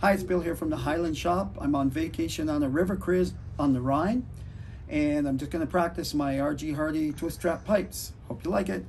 Hi, it's Bill here from the Highland Shoppe. I'm on vacation on a river cruise on the Rhine, and I'm just going to practice my RG Hardie twist trap pipes. Hope you like it.